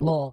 Lol.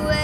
away.